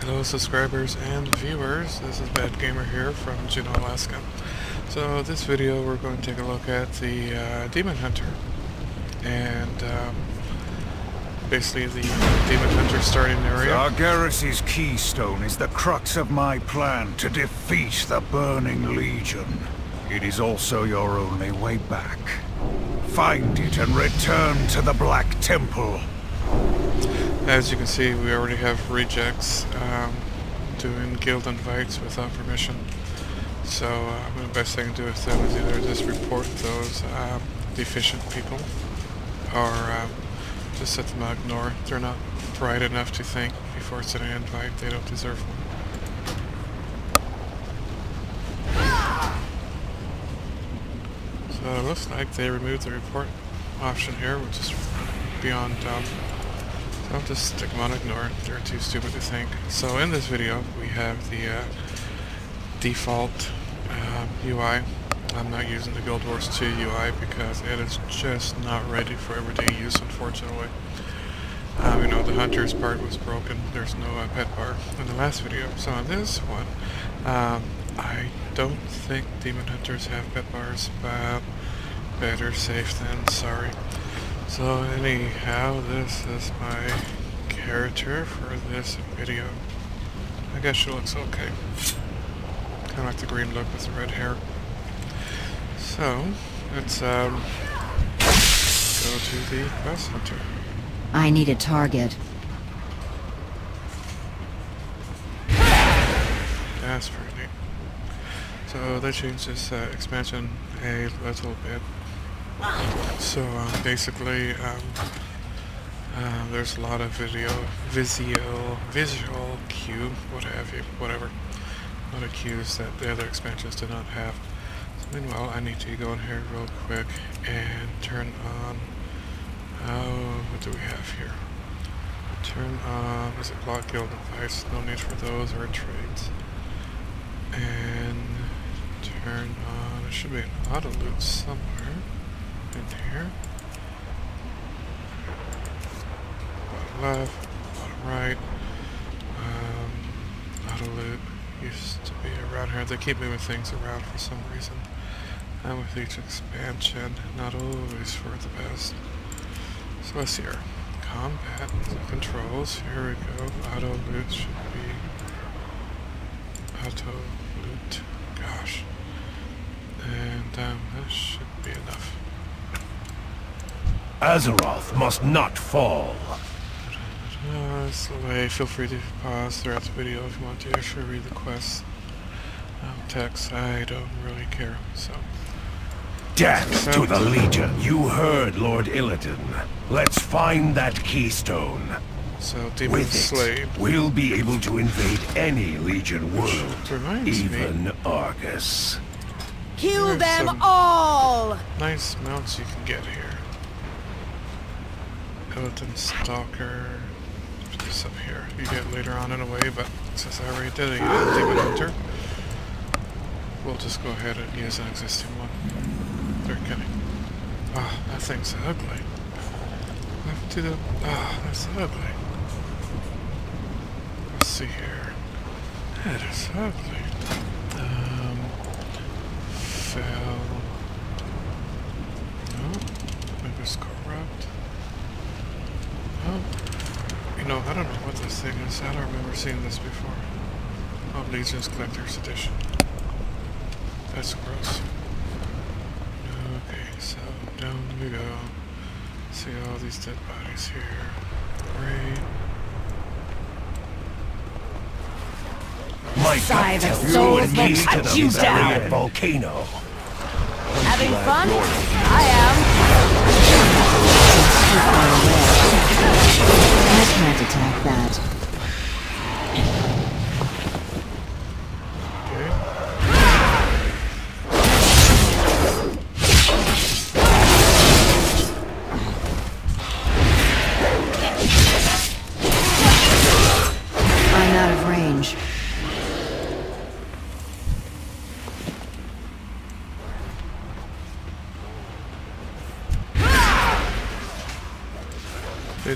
Hello subscribers and viewers, this is Bad Gamer here from Juneau, Alaska. So this video we're going to take a look at the uh, Demon Hunter. And um, basically the Demon Hunter starting area. Sargeras' keystone is the crux of my plan to defeat the Burning Legion. It is also your only way back. Find it and return to the Black Temple. As you can see, we already have rejects um, doing guild invites without permission. So uh, the best thing to do with them is either just report those um, deficient people or um, just set them out ignore. They're not bright enough to think before sending an invite. They don't deserve one. So it looks like they removed the report option here, which is beyond. I'll just stick them on ignore. They're too stupid to think. So in this video, we have the uh, default uh, UI. I'm not using the Guild Wars 2 UI because it is just not ready for everyday use, unfortunately. Um, you know, the Hunters part was broken. There's no uh, pet bar in the last video. So on this one, um, I don't think Demon Hunters have pet bars, but better safe than sorry. So anyhow, this is my character for this video. I guess she looks okay. Kind of like the green look with the red hair. So, let's um, go to the quest hunter. I need a target. That's pretty neat. So they changed this uh, expansion a little bit. So um, basically, um, uh, there's a lot of video, visio, visual cue, what have you, whatever. A lot of cues that the other expansions do not have. So meanwhile, I need to go in here real quick and turn on. Oh, what do we have here? Turn on. Is it block guild advice? No need for those or trades. And turn on. There should be an auto loot somewhere in here. Bottom left, bottom right. Um, auto loot used to be around here. They keep moving things around for some reason. And with each expansion, not always for the best. So let's see here. Combat controls. Here we go. Auto loot should be auto loot. Gosh. And um, that should be enough. Azeroth must not fall. Uh, that's the way. Feel free to pause throughout the video if you want to actually read the quest um, text. I don't really care, so. Death to the Legion. You heard Lord Illidan. Let's find that keystone. So, Demon With Slave. it, we'll be able to invade any Legion world. Reminds me, Even Argus. Kill There's them all! nice mounts you can get here. Skeleton Stalker. There's up here. You get later on in a way, but since I already did a uh, Demon Hunter, we'll just go ahead and use an existing one. They're kidding. Ah, that thing's ugly. Left to the... Ah, that's ugly. Let's see here. That is ugly. Um... Fell... No? Maybe it's corrupt. Oh, you know, I don't know what this thing is. I don't remember seeing this before. Oh, Legion's Collector's Edition. That's gross. Okay, so down we go. See all these dead bodies here. Great. My Sigh, the temple souls and will keys to the you down. volcano. Having fun? I am. I can't attack that.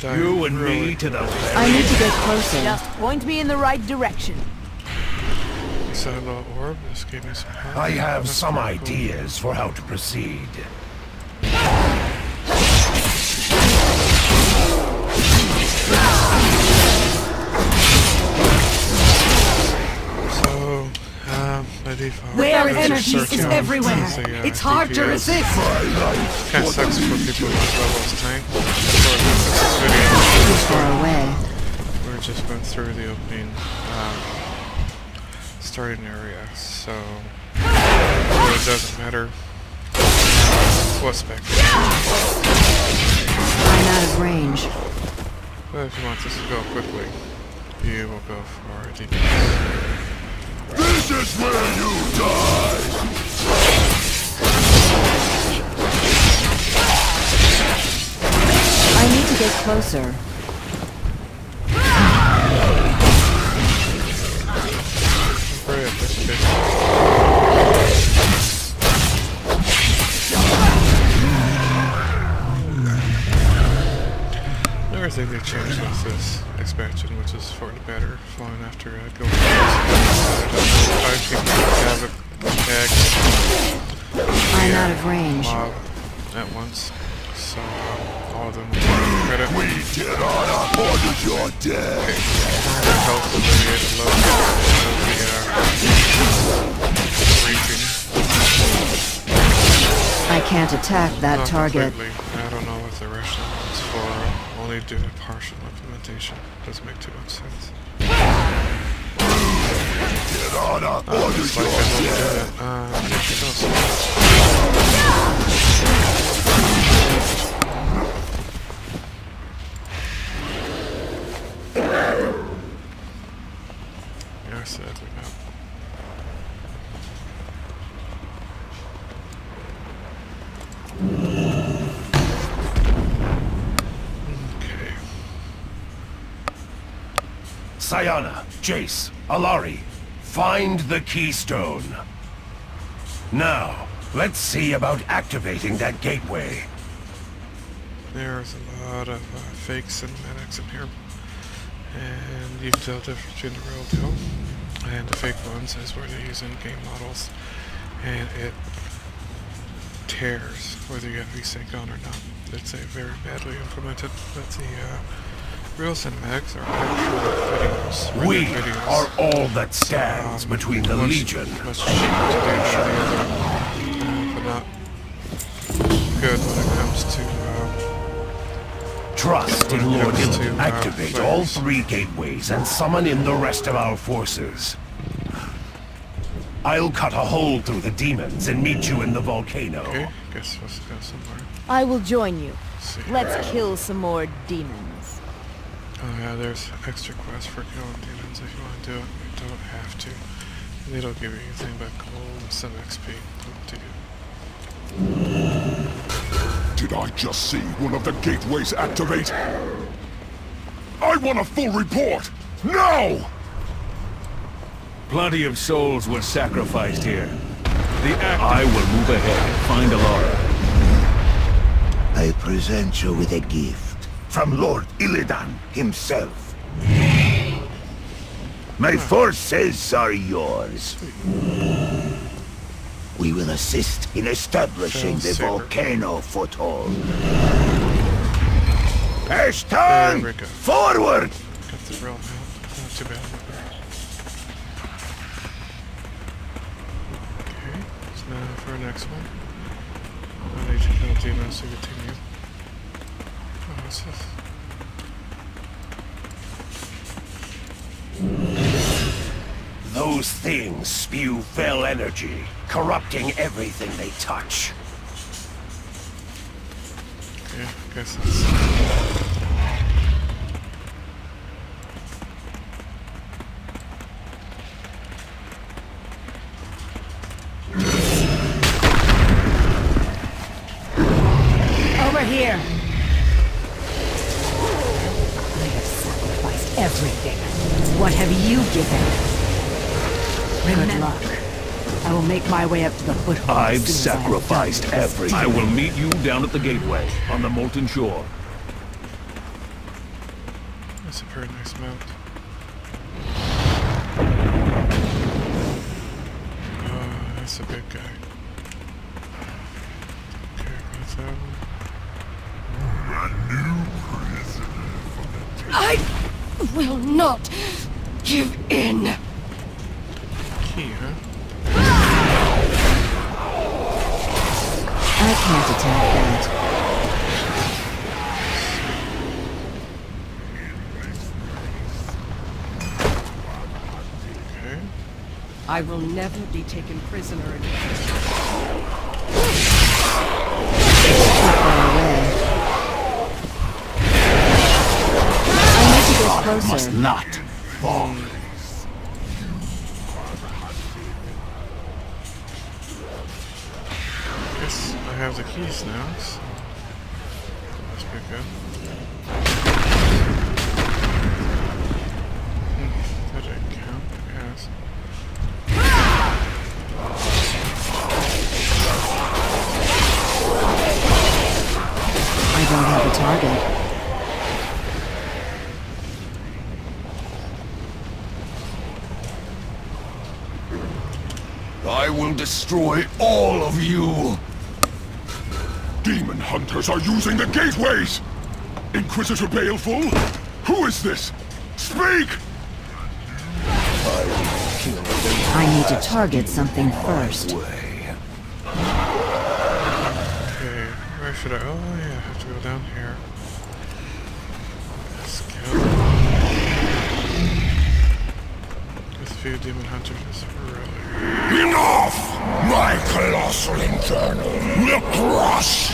They die You and really me to the I need to get closer. Just point me in the right direction. You said a little orb. This gave me some help. I have That's some pretty cool. ideas for how to proceed. So, um, by default, Their it's energy is on everywhere. as uh, It's hard to resist. Kinda sucks for people whose level is tank. For this video, Far away. we're just going through the opening um, starting area, so it doesn't matter what's spec you're. I'm out of range. But if you want this to go quickly, you will go for DPS. This is where you die! Get closer. Another thing they changed with this expansion, which is for the better, following after uh, Guild Wars, five people have a tag I'm out of range. mob at once, so um, all of them credit. We did on according your death! Their health alleviated low of the uh, reaping. I can't attack that Not target. completely. I don't know what the rationale is for only doing a partial implementation. Doesn't make too much sense. Did on Uh, according like your I don't do that. Uh, I think it does. Yeah, I said we know. Okay. Cyana, Jace, Allari, find the keystone. Now, let's see about activating that gateway. There's a lot of uh, fake cinematics in here. And you can tell the difference between the real deal and the fake ones is where they use in-game models. And it tears whether you have VSync on or not. It's a very badly implemented, but the uh, real cinematics are actual videos. We videos. are all that stands Um, between the much- Legion much cheaper to the other, uh, but not good when it comes to um, Trust in Lord Illidan. to, uh, Activate all three gateways and summon in the rest of our forces. I'll cut a hole through the demons and meet you in the volcano. Okay, guess supposed to go somewhere. I will join you. Let's kill some more demons. Oh yeah, there's extra quests for killing demons if you want to do it. You don't have to. And they don't give you anything but gold and some XP. Up to you. Did I just see one of the gateways activate? I want a full report! Now! Plenty of souls were sacrificed here. The act I will move ahead and find Alara. I present you with a gift from Lord Illidan himself. My forces are yours. We will assist in establishing the volcano foothold. Ashton! Forward! Got the real. Not too bad. Okay, so now for our next one. I need to kill demons to continue. What's this? Those things spew fel energy, corrupting everything they touch. Okay, guess that's... my way up to the foothold. I've as soon as I have done sacrificed everything. I will meet you down at the gateway on the Molten Shore. That's a very nice mount. Oh, that's a big guy. Okay, what's that one? I will not give in. Key, huh? Can't attack that. I will never be taken prisoner again. I. Must not fall. Have the keys now, so must be good. Didn't count, I. I don't have a target. I will destroy all of you! Demon hunters are using the gateways! Inquisitor Baleful? Who is this? Speak! I need to target something first. Okay, where should I? Oh yeah, I have to go down here. Few demon hunters really. Uh, Enough! My colossal infernal will crush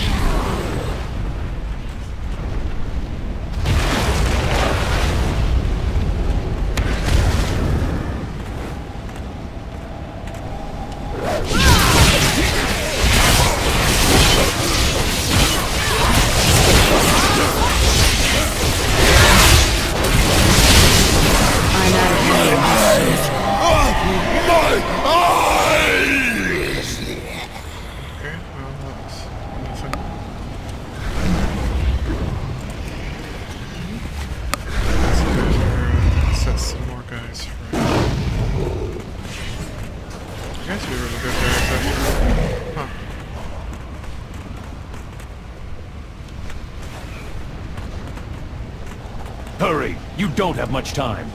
don't have much time!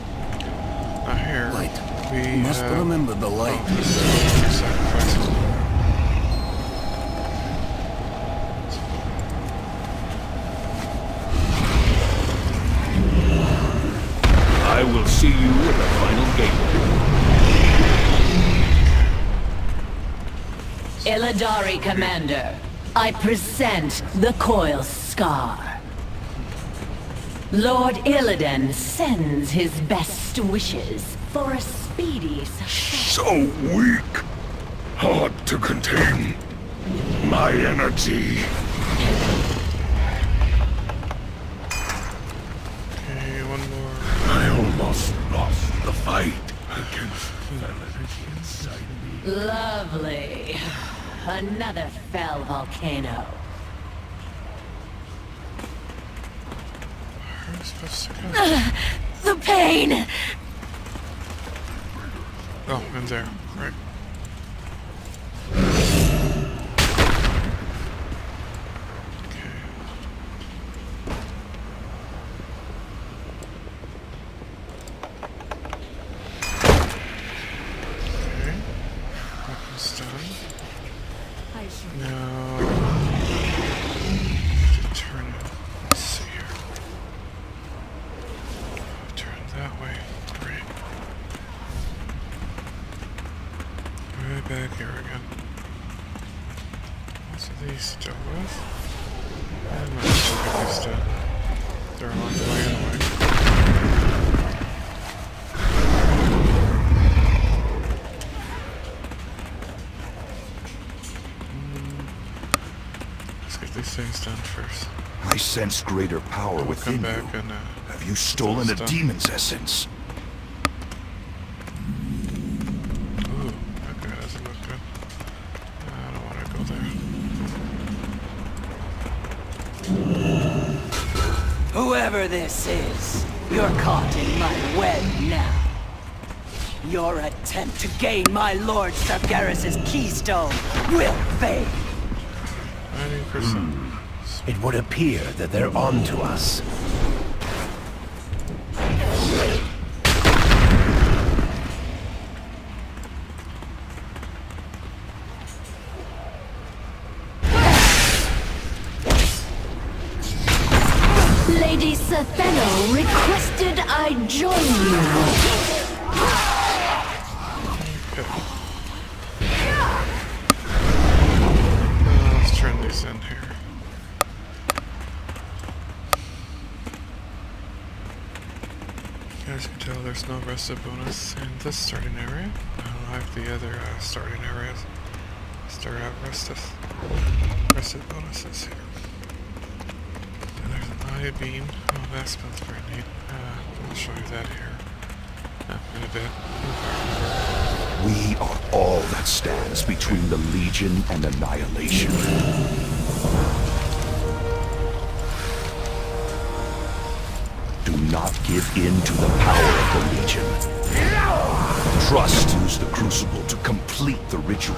Now here we You must have. remember the light. Oh, this is two sacrifices. I will see you at the final gate. Illidari Commander, I present the Coilskar. Lord Illidan sends his best wishes for a speedy success. So weak! Hard to contain. My energy. Okay, one more. I almost lost the fight against Validity inside me. Lovely. Another fell volcano. The pain! Oh, in there. Right. Okay. Okay. Weapons done. Now, to turn it. Let's see here. Turn that way. Great. Right back here again. Most of these to deal with. I might as well get these done. They're along the way anyway. Mm, Let's get these things done first. I sense greater power We'll within come back you. and uh, Have you stolen a stuff. demon's essence? Ooh, that doesn't look good. I don't want to go there. Whoever this is, You're caught in my web now. Your attempt to gain my Lord Sargeras' keystone will fail. 90%. It would appear that they're on to us. Lady S'theno requested I join you. Uh, let's turn these in here. As you can tell, no rested bonus in this starting area. I'll have the other uh, starting areas start out rested, rested bonuses here. And there's an eye beam. Oh, that's both very neat. Uh, I'll show you that here uh, in a bit. We are all that stands between the Legion and annihilation. Not give in to the power of the Legion. Trust use the Crucible to complete the ritual.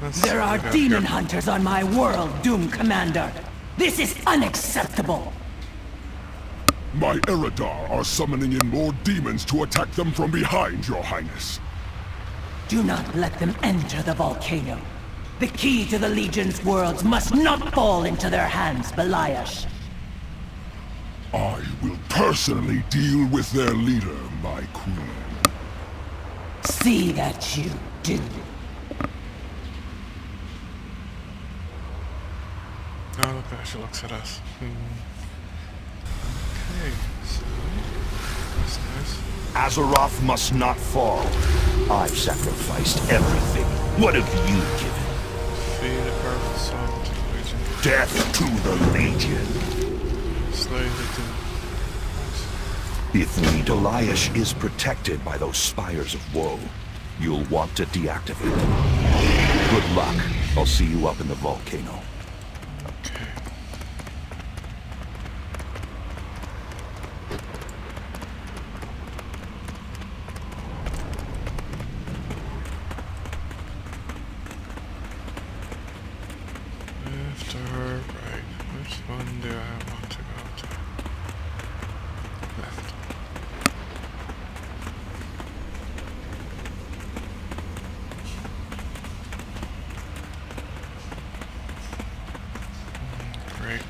Let's There are demon here. hunters on my world, Doom Commander. This is unacceptable. My Eridar are summoning in more demons to attack them from behind, your highness. Do not let them enter the volcano. The key to the Legion's worlds must not fall into their hands, Beliash. I will personally deal with their leader, my queen. See that you do. Oh, look, that she looks at us. Hmm. Okay, so that's nice. Azeroth must not fall. I've sacrificed everything. What have you given? Death to the Legion. Slay the demon. If we is protected by those spires of woe, you'll want to deactivate them. Good luck. I'll see you up in the volcano. Okay. Left or right? Which one do I want to go to? Left. Mm, Great.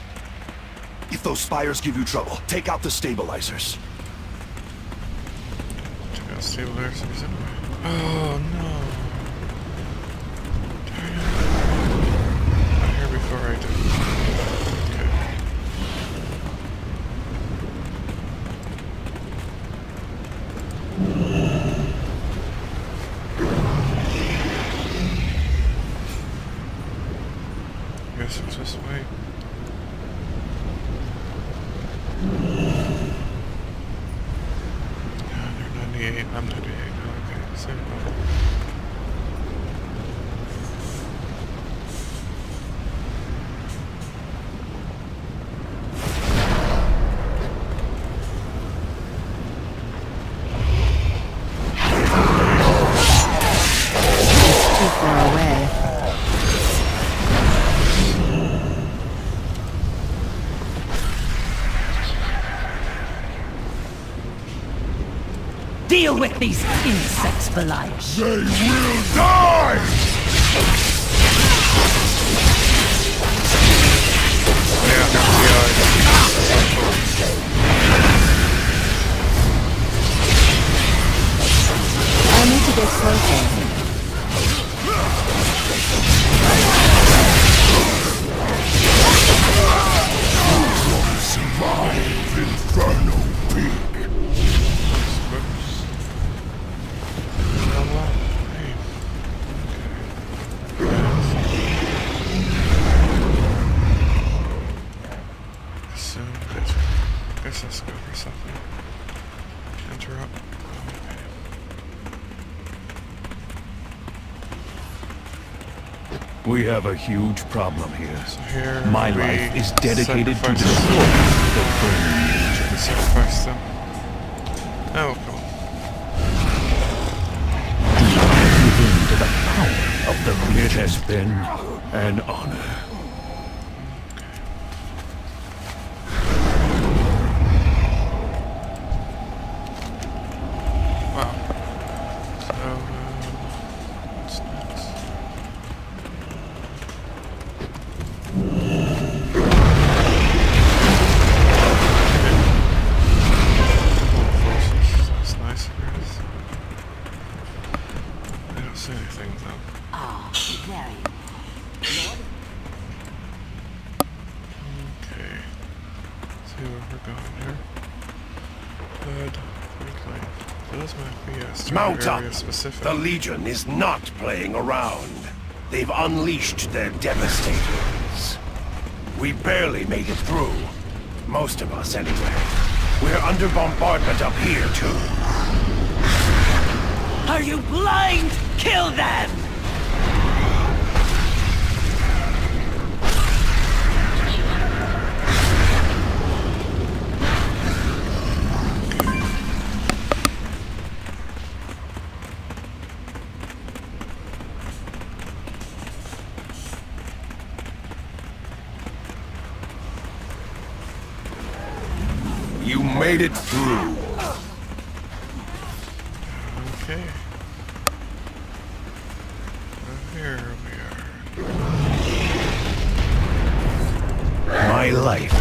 If those spires give you trouble, take out the stabilizers. Check out stabilizers. Oh no. Darn it. Not here before I do. Okay. Guess we'll just wait. Yeah, they're 98. I'm 98. Okay, same level. It's too far away. Deal with these insects, Beliash. They will die! Yeah, I got. I need to get closer. We have a huge problem here. So here My life is dedicated to destroying the Burning Legion. Sacrifice them. Oh, come on. To the power of the. It has been an honor. Wow. So, um, what's next? Couple forces. That's nice of yours. I don't see anything though. Ah, very Okay. see where we're going here. Bud, Weakling. Those might be uh, certain Mount up! specific. The Legion is not playing around. They've unleashed their devastators. We barely made it through. Most of us, anyway. We're under bombardment up here, too. Are you blind? Kill them! Made it through. Okay. Here we are. My life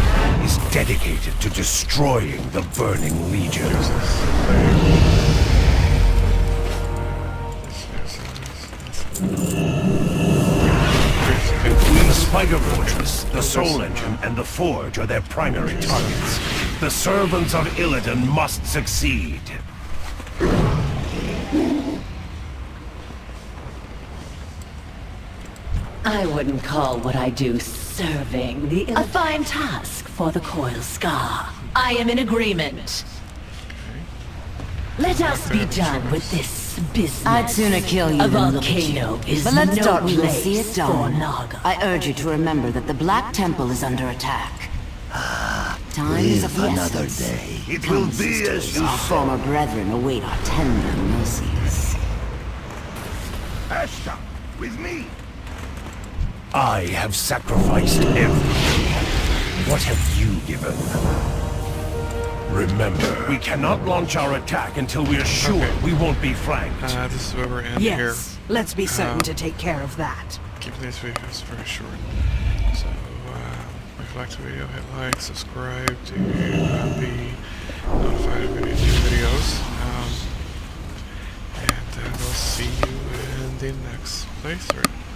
is dedicated to destroying the Burning Legion. This. The Spider Fortress, the Soul Engine, and the Forge are their primary targets. The servants of Illidan must succeed. I wouldn't call what I do serving the a fine task for the Coilskar. I am in agreement. Let us be done with this business. I'd sooner kill you A than look at volcano you. is But let's no start. We will place see it for. Naga. I urge you to remember that the Black Temple is under attack. Time is of the Live another essence. day. It Come, will be as you Our former brethren await our tender mercies. Ashta, with me. I have sacrificed everything. What have you given? Remember, we cannot launch our attack until we are sure Okay. we won't be flanked. Uh, this is where we're in here. Yes, let's be certain Um, to take care of that. Keep these videos very short. Liked the video, hit like, subscribe to be notified of any new videos. Um, and uh, we'll see you in the next playthrough.